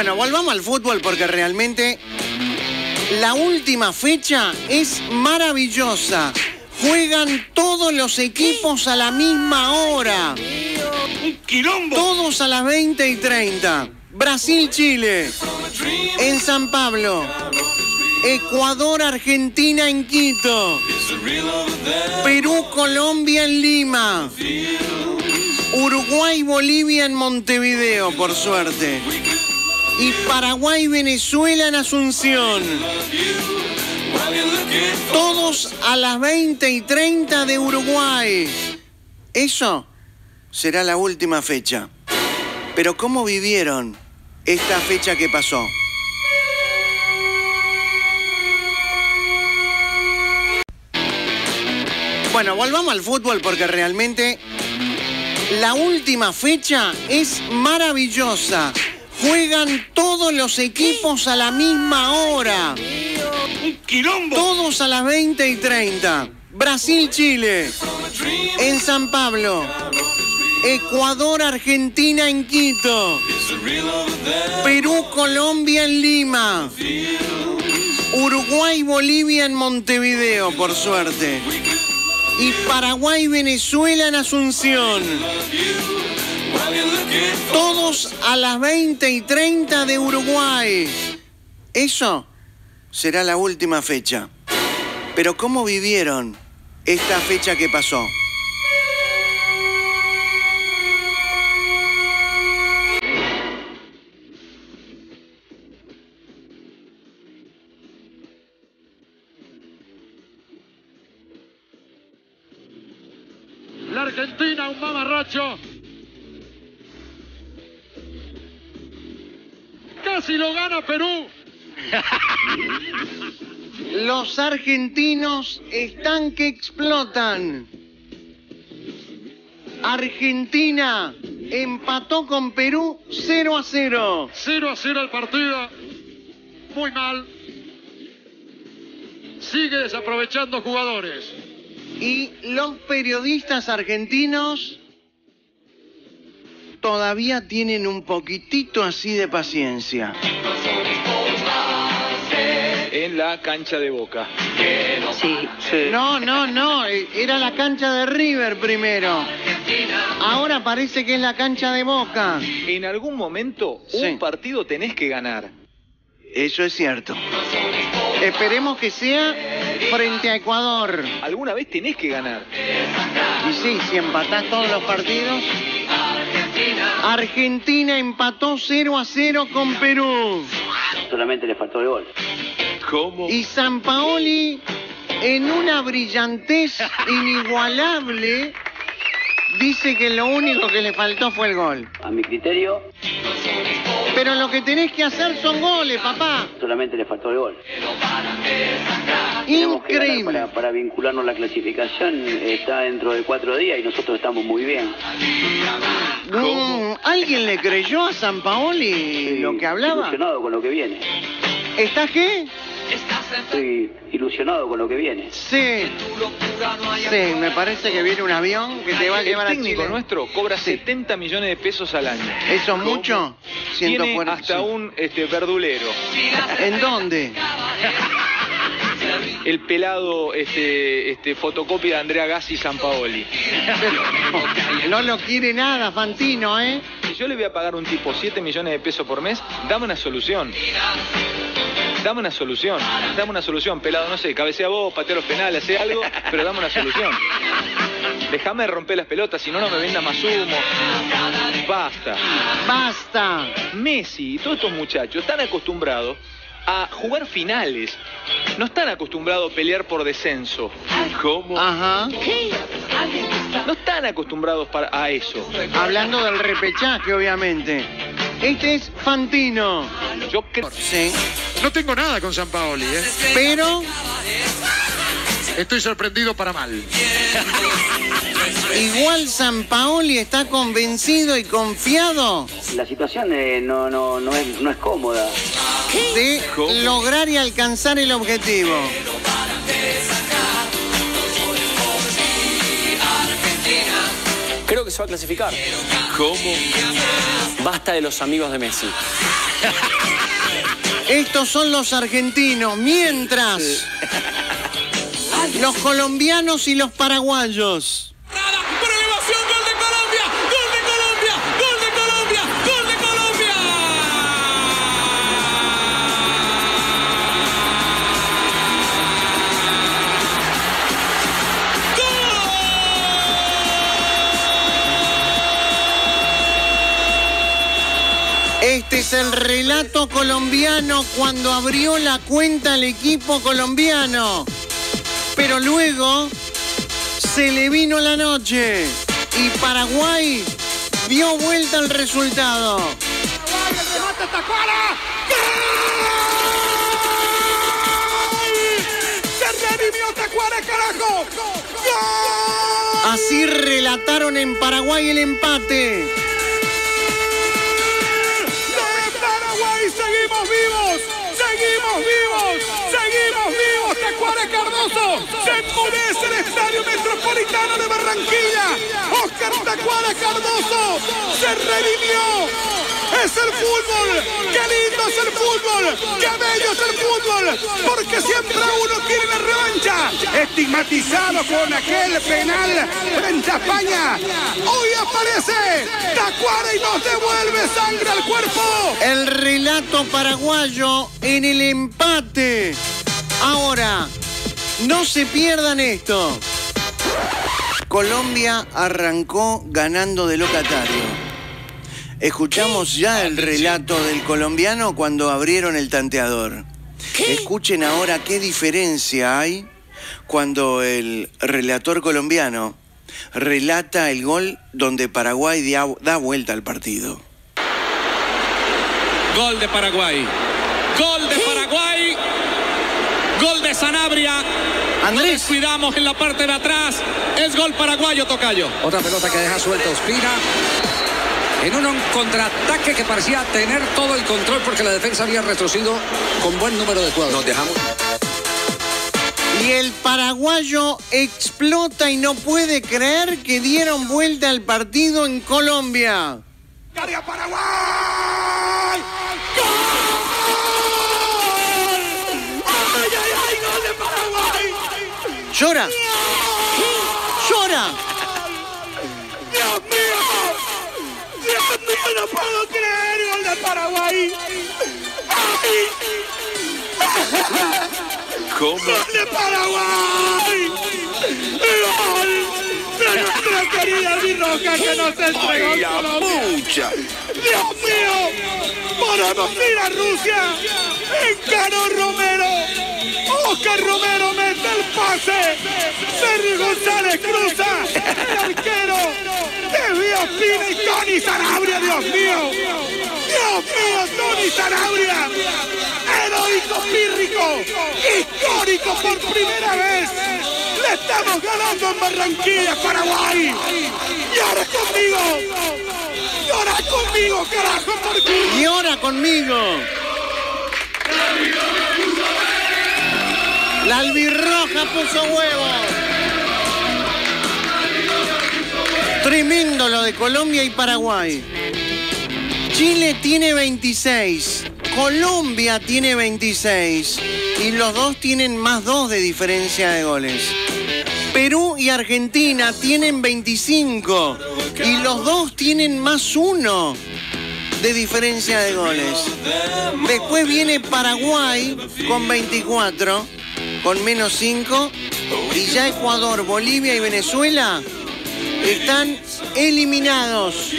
Bueno, volvamos al fútbol porque realmente la última fecha es maravillosa. Juegan todos los equipos a la misma hora. ¡Un quilombo! Todos a las 20 y 30. Brasil-Chile. En San Pablo. Ecuador-Argentina en Quito. Perú-Colombia en Lima. Uruguay-Bolivia en Montevideo, por suerte. Y Paraguay-Venezuela en Asunción. Todos a las 20 y 30 de Uruguay. Eso será la última fecha. Pero ¿cómo vivieron esta fecha que pasó? Bueno, volvamos al fútbol porque realmente la última fecha es maravillosa. Juegan todos los equipos a la misma hora. ¡Un quilombo! Todos a las 20 y 30. Brasil-Chile. En San Pablo. Ecuador-Argentina en Quito. Perú-Colombia en Lima. Uruguay-Bolivia en Montevideo, por suerte. Y Paraguay-Venezuela en Asunción. Todos a las 20 y 30 de Uruguay. Eso será la última fecha. Pero ¿cómo vivieron esta fecha que pasó? La Argentina, un mamarracho. Casi lo gana Perú. Los argentinos están que explotan. Argentina empató con Perú 0 a 0. 0 a 0 el partido. Muy mal. Sigue desaprovechando jugadores. Y los periodistas argentinos todavía tienen un poquitito así de paciencia. en la cancha de Boca. No, no, no, eh, era la cancha de River primero. Ahora parece que es la cancha de Boca. En algún momento Sí. un partido tenés que ganar. Eso es cierto. Esperemos que sea frente a Ecuador. Alguna vez tenés que ganar. Y sí, si empatás todos los partidos. Argentina empató 0 a 0 con Perú. Solamente le faltó el gol. ¿Cómo? Y San Paoli, en una brillantez inigualable, dice que lo único que le faltó fue el gol. A mi criterio, Pero lo que tenés que hacer son goles, papá. solamente le faltó el gol. Increíble. para, para vincularnos la clasificación. Está dentro de cuatro días y nosotros estamos muy bien. Mm, ¿Alguien le creyó a San Paoli Estoy lo que hablaba? Ilusionado con lo que viene. ¿Estás qué? Estoy ilusionado con lo que viene. Sí. Sí, me parece que viene un avión que te va a llevar el a técnico Chile. nuestro cobra Sí. 70 millones de pesos al año. ¿Eso es mucho? Tiene 140, hasta sí. un este, verdulero. ¿En dónde? El pelado este, este, fotocopia de Andrea Gassi San Paoli. No lo quiere nada, Fantino, ¿eh? Si yo le voy a pagar a un tipo 7 millones de pesos por mes, dame una solución. Dame una solución, dame una solución, pelado, no sé, cabecea vos, patea los penales, hace algo, pero dame una solución. Déjame romper las pelotas, si no, no me vendas más humo. Basta. ¡Basta! Messi y todos estos muchachos están acostumbrados a jugar finales. No están acostumbrados a pelear por descenso. ¿Cómo? Ajá. No están acostumbrados para, a eso. Hablando del repechaje, obviamente. Este es Fantino. Yo creo... Sí. No tengo nada con San Paoli, ¿eh? Pero Estoy sorprendido para mal. igual San Paoli está convencido y confiado La situación eh, no, no, no, es, no es cómoda. de ¿Cómo? lograr y alcanzar el objetivo. Creo que que se va a clasificar. ¿Cómo? Basta de los amigos de Messi. Estos son los argentinos, mientras los colombianos y los paraguayos. Por elevación, gol de Colombia, gol de Colombia, gol de Colombia, gol de Colombia. Este es el relato colombiano cuando abrió la cuenta el equipo colombiano. Pero luego se le vino la noche y Paraguay dio vuelta al resultado. ¡Se redimió Tacuara, carajo! Así relataron en Paraguay el empate. Paraguay, seguimos vivos, seguimos vivos, seguimos vivos. Tacuara Cardoso, se enmudece el Estadio Metropolitano de Barranquilla. Oscar Tacuara Cardoso se redimió. Es el fútbol, qué lindo es el fútbol, qué bello es el fútbol, porque siempre uno quiere la revancha. Estigmatizado con aquel penal frente a España. Hoy aparece Tacuara y nos devuelve sangre al cuerpo. El relato paraguayo en el empate. Ahora, no se pierdan esto. Colombia arrancó ganando de locatario. Escuchamos ya el relato del colombiano cuando abrieron el tanteador. Escuchen ahora qué diferencia hay cuando el relator colombiano relata el gol donde Paraguay da, vuelta al partido. Gol de Paraguay. Gol de Paraguay. Gol de Sanabria. Andrés. Cuidamos en la parte de atrás. Es gol paraguayo, Tocayo. Otra pelota que deja suelta Ospina. En un contraataque que parecía tener todo el control porque la defensa había retrocedido con buen número de jugadores. Nos dejamos. Y el paraguayo explota y no puede creer que dieron vuelta al partido en Colombia. ¡Área Paraguay! ¡Gol! ¡Ay, ay, ay! ¡Gol de Paraguay! Llora. Llora. ¡Dios mío! ¡Dios mío! ¡No puedo creer! ¡Gol de Paraguay! ¡Ay! ¿Cómo? ¡Gol de Paraguay! ¡Gol! De nuestra querida Birroca que nos entregó ¡Ay, la Colombia. ¡Dios mío! ¡Podemos ir a Rusia! ¡Encaró Romero! ¡Oscar Romero el pase! ¡Sergio González cruza! ¡El arquero! ¡Desvía Pina y Tony Sanabria, Dios mío! ¡Dios mío, Tony Sanabria! ¡Heroico pírrico! ¡Histórico por primera vez! ¡Le estamos ganando en Barranquilla, Paraguay! ¡Llora conmigo! ¡Llora conmigo, carajo! Porque... Y ahora conmigo. La albirroja puso huevos. Tremendo lo de Colombia y Paraguay. Chile tiene 26. Colombia tiene 26. Y los dos tienen más dos de diferencia de goles. Perú y Argentina tienen 25. Y los dos tienen más uno de diferencia de goles. Después viene Paraguay con 24, con menos 5. Y ya Ecuador, Bolivia y Venezuela están eliminados.